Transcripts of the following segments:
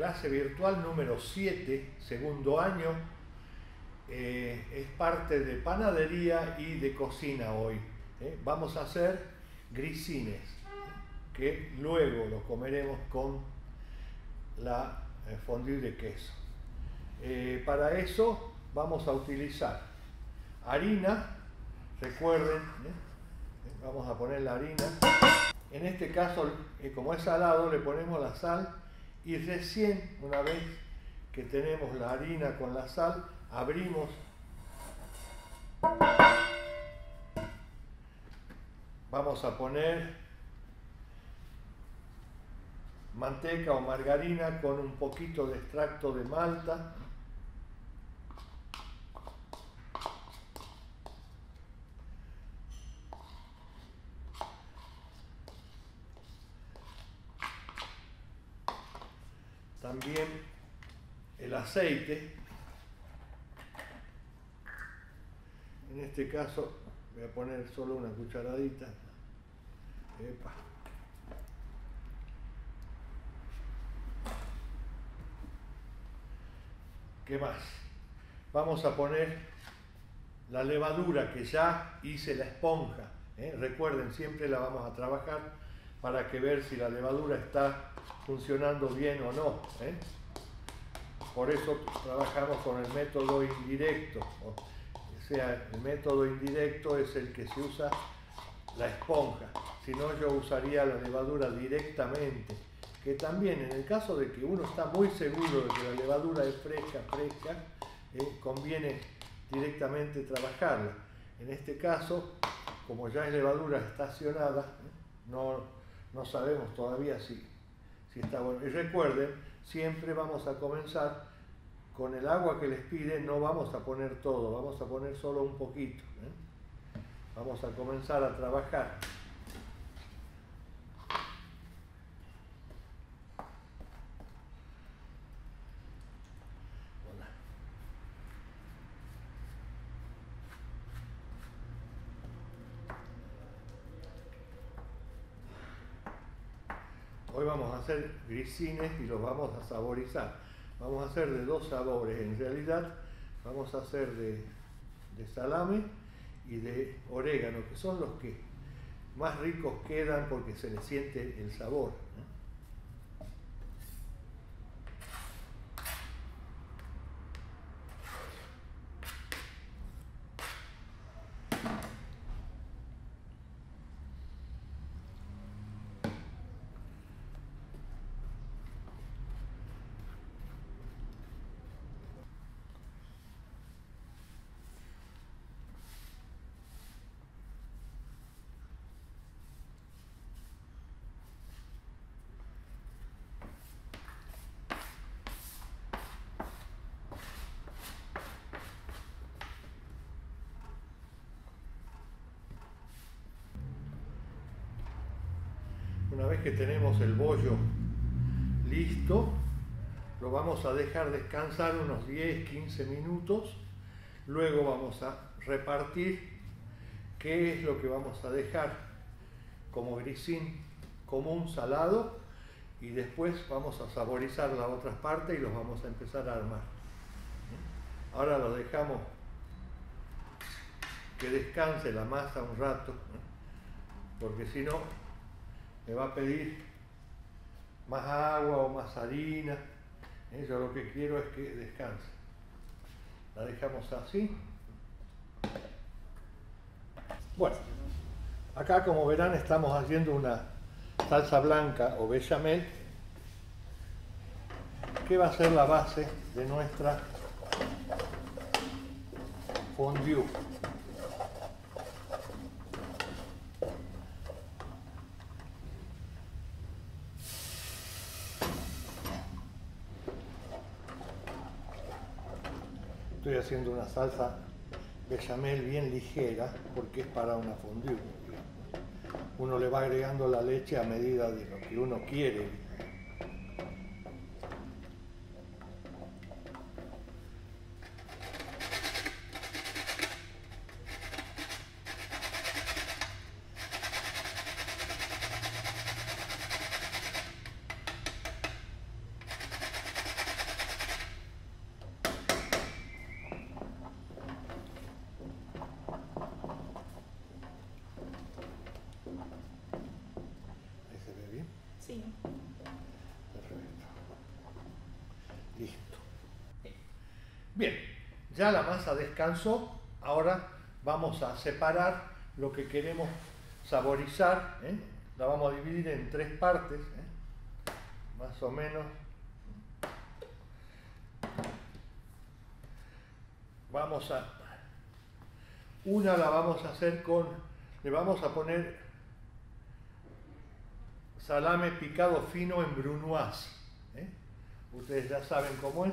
clase virtual número 7, segundo año. Eh, es parte de panadería y de cocina hoy. ¿eh? Vamos a hacer grisines, que luego lo comeremos con la eh, fondue de queso. para eso vamos a utilizar harina, recuerden, vamos a poner la harina. En este caso, como es salado, le ponemos la sal y recién una vez que tenemos la harina con la sal, abrimos. Vamos a poner manteca o margarina con un poquito de extracto de malta también el aceite. En este caso voy a poner solo una cucharadita. ¿Qué más? Vamos a poner la levadura que ya hice la esponja. ¿eh? Recuerden, siempre la vamos a trabajar para que ver si la levadura está funcionando bien o no. ¿eh? Por eso trabajamos con el método indirecto. O sea, el método indirecto es el que se usa la esponja. Si no, yo usaría la levadura directamente. Que también en el caso de que uno está muy seguro de que la levadura es fresca, fresca, ¿eh? conviene directamente trabajarla. En este caso, como ya es levadura estacionada, ¿eh? no, no sabemos todavía si si está bueno. Y recuerden, siempre vamos a comenzar con el agua que les pide, no vamos a poner todo, vamos a poner solo un poquito. ¿eh? Vamos a comenzar a trabajar. Hoy vamos a hacer grisines y los vamos a saborizar. Vamos a hacer de dos sabores. En realidad vamos a hacer de, salame y de orégano, que son los que más ricos quedan porque se les siente el sabor. Una vez que tenemos el bollo listo, lo vamos a dejar descansar unos 10-15 minutos. Luego vamos a repartir qué es lo que vamos a dejar como grisín común salado y después vamos a saborizar la otra parte y los vamos a empezar a armar. Ahora lo dejamos que descanse la masa un rato, porque si no me va a pedir más agua o más harina. ¿eh? Yo lo que quiero es que descanse. La dejamos así. Bueno, acá como verán estamos haciendo una salsa blanca o bechamel que va a ser la base de nuestra fondue. Haciendo una salsa bechamel bien ligera porque es para una fondue. Uno le va agregando la leche a medida de lo que uno quiere. Ya la masa descansó, ahora vamos a separar lo que queremos saborizar, ¿eh? la vamos a dividir en tres partes, ¿eh? más o menos. Vamos a, una la vamos a hacer con, le vamos a poner salame picado fino en brunoise. ¿eh? Ustedes ya saben cómo es.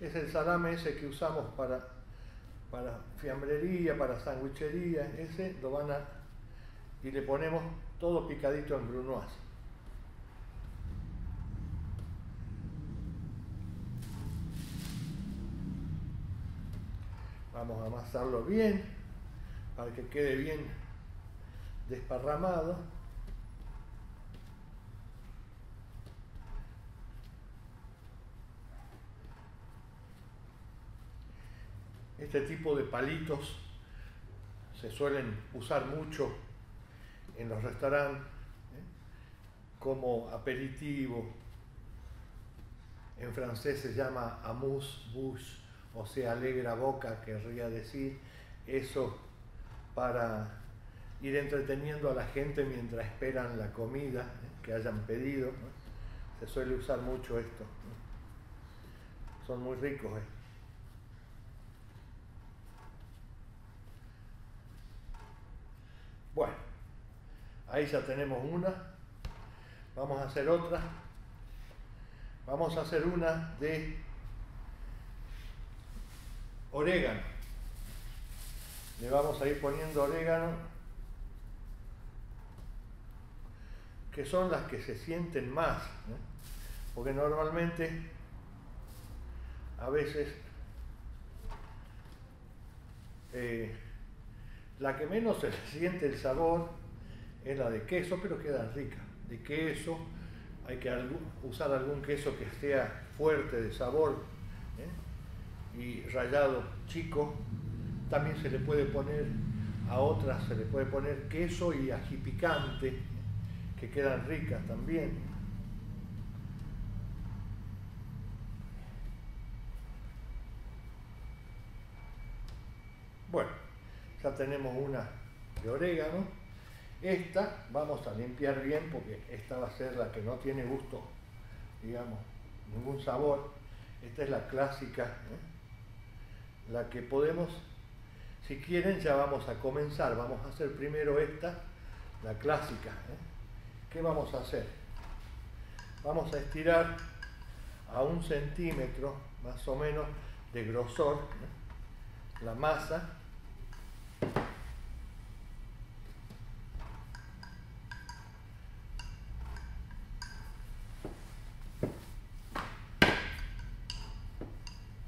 Es el salame ese que usamos para, para fiambrería, para sandwichería. Ese lo van a... y le ponemos todo picadito en brunoise. Vamos a amasarlo bien para que quede bien desparramado. Este tipo de palitos se suelen usar mucho en los restaurantes ¿eh? como aperitivo. En francés se llama amuse-bouche, o sea, alegra boca, querría decir. Eso para ir entreteniendo a la gente mientras esperan la comida ¿eh? que hayan pedido. Se suele usar mucho esto. Son muy ricos. ¿eh? Bueno, ahí ya tenemos una. Vamos a hacer otra. Vamos a hacer una de orégano. Le vamos a ir poniendo orégano, que son las que se sienten más, porque normalmente a veces eh, la que menos se siente el sabor es la de queso, pero queda rica. De queso, hay que usar algún queso que sea fuerte de sabor ¿eh? y rallado chico. También se le puede poner a otras, se le puede poner queso y ají picante, que quedan ricas también. Bueno, ya tenemos una de orégano. Esta vamos a limpiar bien porque esta va a ser la que no tiene gusto, digamos, ningún sabor. Esta es la clásica, ¿eh? la que podemos, si quieren ya vamos a comenzar. Vamos a hacer primero esta, la clásica. ¿eh? ¿Qué vamos a hacer? Vamos a estirar a un centímetro más o menos de grosor ¿eh? la masa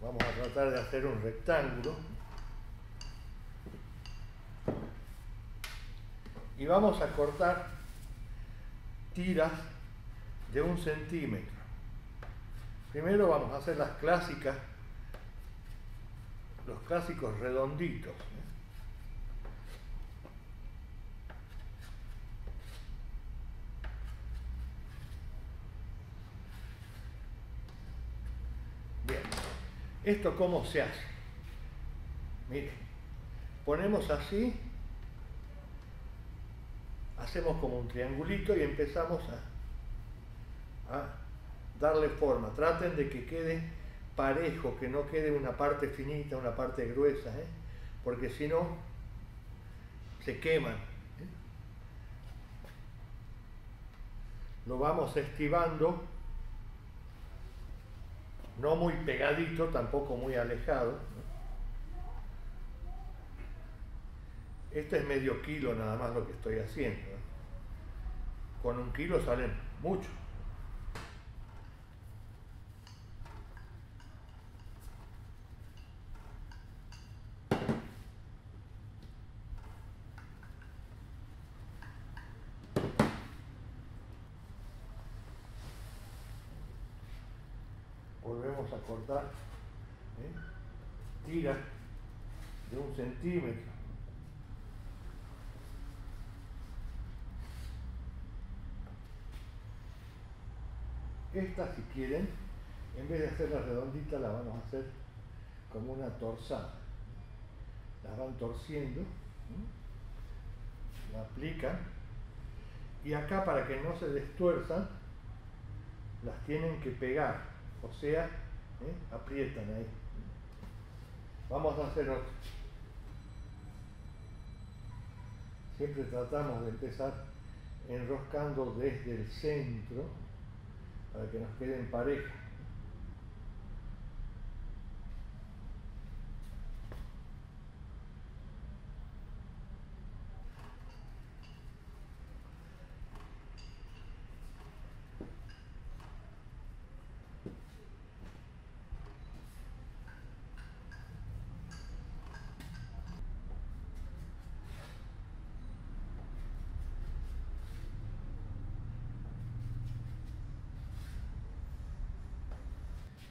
Vamos a tratar de hacer un rectángulo. Y vamos a cortar tiras de un centímetro. Primero vamos a hacer las clásicas los clásicos redonditos. ¿eh? Bien, ¿esto cómo se hace? Mire, ponemos así, hacemos como un triangulito y empezamos a, darle forma. Traten de que quede parejo, que no quede una parte finita, una parte gruesa, ¿eh? porque si no, se queman. ¿eh? Lo vamos esquivando, no muy pegadito, tampoco muy alejado. Este es medio kilo nada más lo que estoy haciendo. Con un kilo salen muchos. Volvemos a cortar ¿eh? de un centímetro esta si quieren en vez de hacerla redondita la vamos a hacer como una torzada. Las van torciendo, la aplican y acá para que no se destuerzan, las tienen que pegar, o sea, ¿eh? aprietan ahí. Vamos a hacer otro. Siempre tratamos de empezar enroscando desde el centro para que nos queden pareja.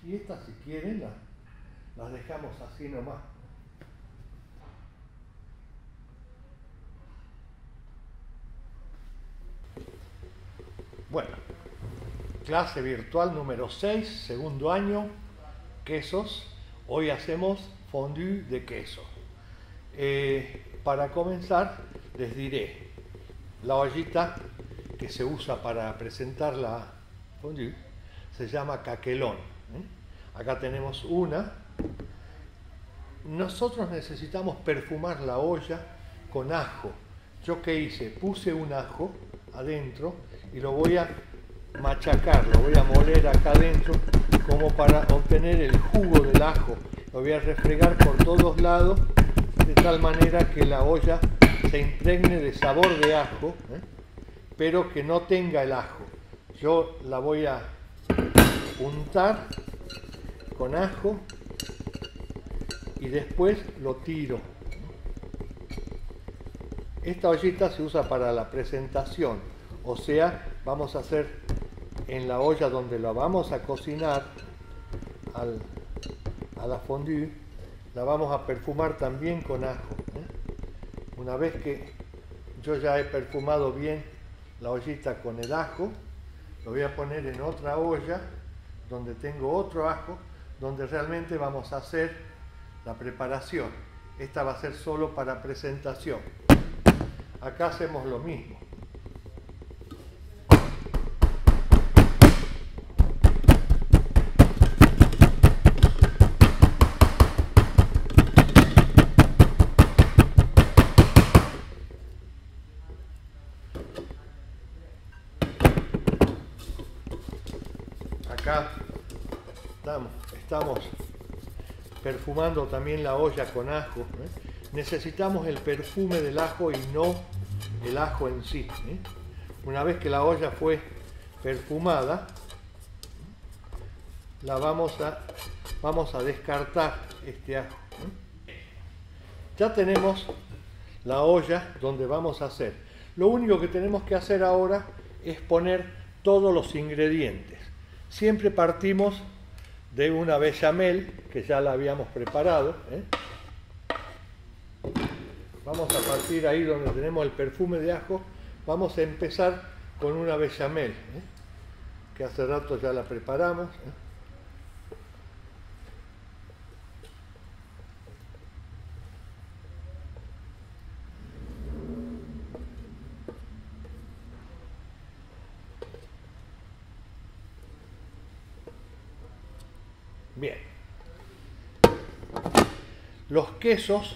Y estas si quieren las, las dejamos así nomás. Bueno, clase virtual número 6, segundo año, quesos. Hoy hacemos fondue de queso. Eh, para comenzar, les diré la ollita que se usa para presentar la fondue se llama caquelón. Acá tenemos una. Nosotros necesitamos perfumar la olla con ajo. ¿Yo qué hice? Puse un ajo adentro y lo voy a machacar, lo voy a moler acá adentro como para obtener el jugo del ajo. Lo voy a refregar por todos lados de tal manera que la olla se impregne de sabor de ajo, ¿eh? pero que no tenga el ajo. Yo la voy a untar con ajo y después lo tiro. Esta ollita se usa para la presentación, o sea, vamos a hacer en la olla donde la vamos a cocinar a la fondue, la vamos a perfumar también con ajo. ¿eh? Una vez que yo ya he perfumado bien la ollita con el ajo, lo voy a poner en otra olla donde tengo otro ajo, donde realmente vamos a hacer la preparación. Esta va a ser solo para presentación. Acá hacemos lo mismo. Acá estamos, perfumando también la olla con ajo. ¿eh? Necesitamos el perfume del ajo y no el ajo en sí. ¿eh? Una vez que la olla fue perfumada, la vamos a, vamos a descartar este ajo. ¿eh? Ya tenemos la olla donde vamos a hacer. Lo único que tenemos que hacer ahora es poner todos los ingredientes. Siempre partimos de una bechamel que ya la habíamos preparado. ¿eh? Vamos a partir ahí donde tenemos el perfume de ajo. Vamos a empezar con una bechamel, ¿eh? que hace rato ya la preparamos. ¿eh? Bien. Los quesos,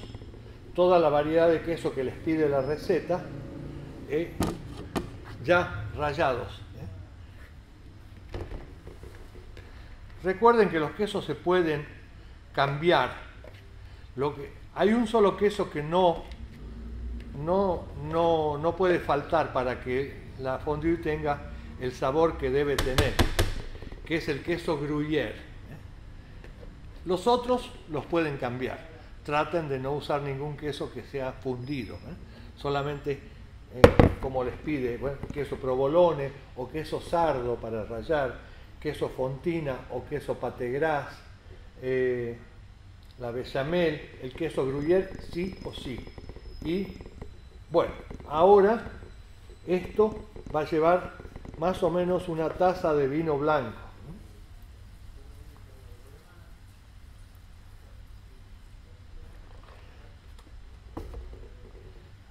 toda la variedad de queso que les pide la receta, eh, ya rayados. ¿eh? Recuerden que los quesos se pueden cambiar. Hay un solo queso que no, no, no, no puede faltar para que la fondue tenga el sabor que debe tener, que es el queso gruyère. Los otros los pueden cambiar. Traten de no usar ningún queso que sea fundido. ¿eh? Solamente, eh, como les pide, queso provolone o queso sardo para rallar, queso fontina o queso pategras, eh, la bechamel, el queso gruyère, sí o sí. Y bueno, ahora esto va a llevar más o menos una taza de vino blanco.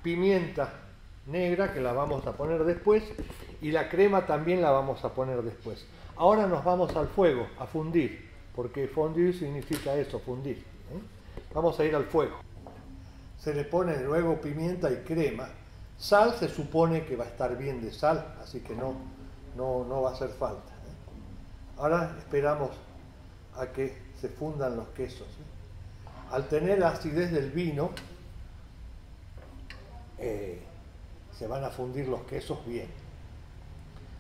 Pimienta negra que la vamos a poner después y la crema también la vamos a poner después. Ahora nos vamos al fuego, a fundir, porque fundir significa eso, fundir. ¿eh? Vamos a ir al fuego. Se le pone luego pimienta y crema. Sal se supone que va a estar bien de sal, así que no, no, va a hacer falta. ¿eh? Ahora esperamos a que se fundan los quesos. ¿eh? Al tener la acidez del vino, se van a fundir los quesos bien.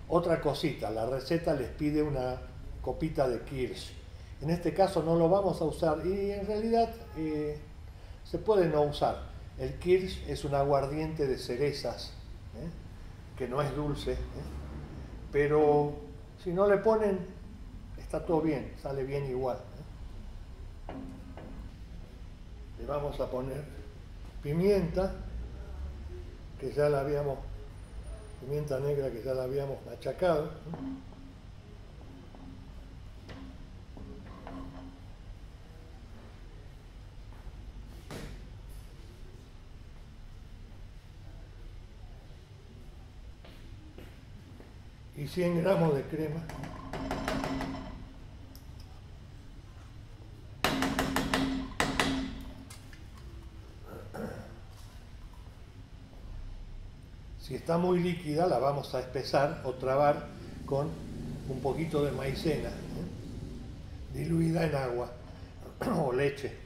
Otra cosita, la receta les pide una copita de kirsch. En este caso no lo vamos a usar y en realidad eh, se puede no usar. El kirsch es un aguardiente de cerezas, ¿eh? que no es dulce, ¿eh? pero si no le ponen, está todo bien, sale bien igual. Le vamos a poner pimienta, que ya la habíamos, pimienta negra que ya la habíamos machacado. y 100 gramos de crema. Si está muy líquida la vamos a espesar o trabar con un poquito de maicena ¿eh? diluida en agua o leche.